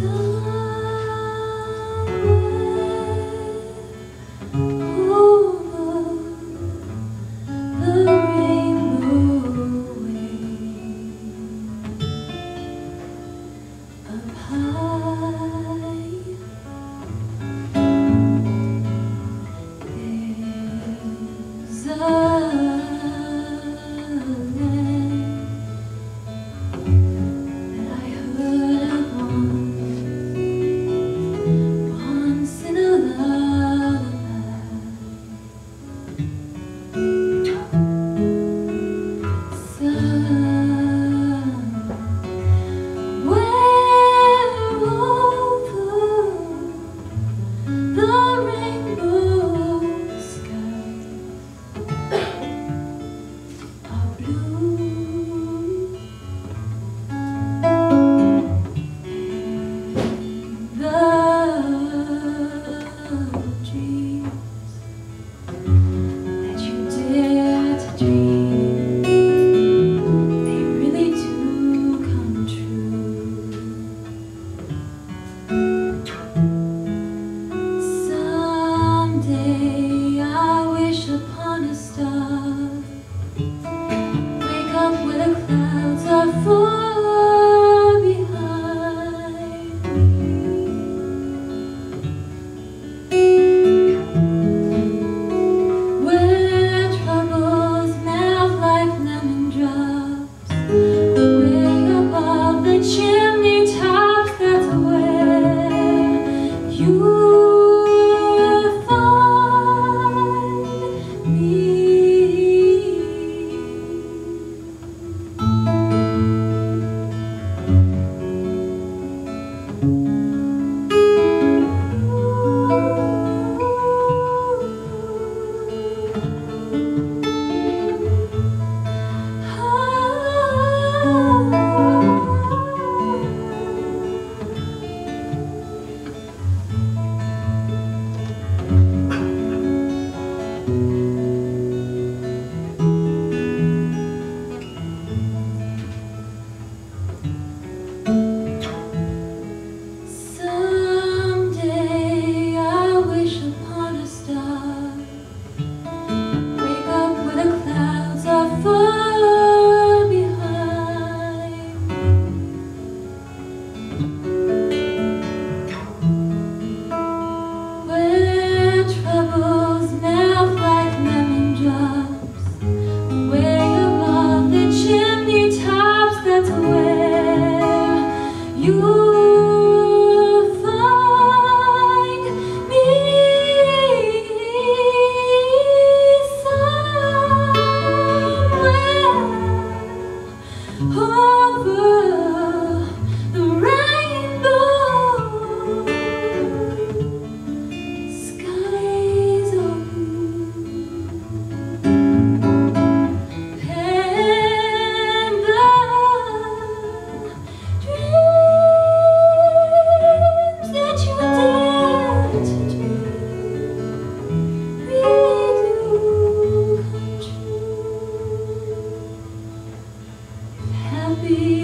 So be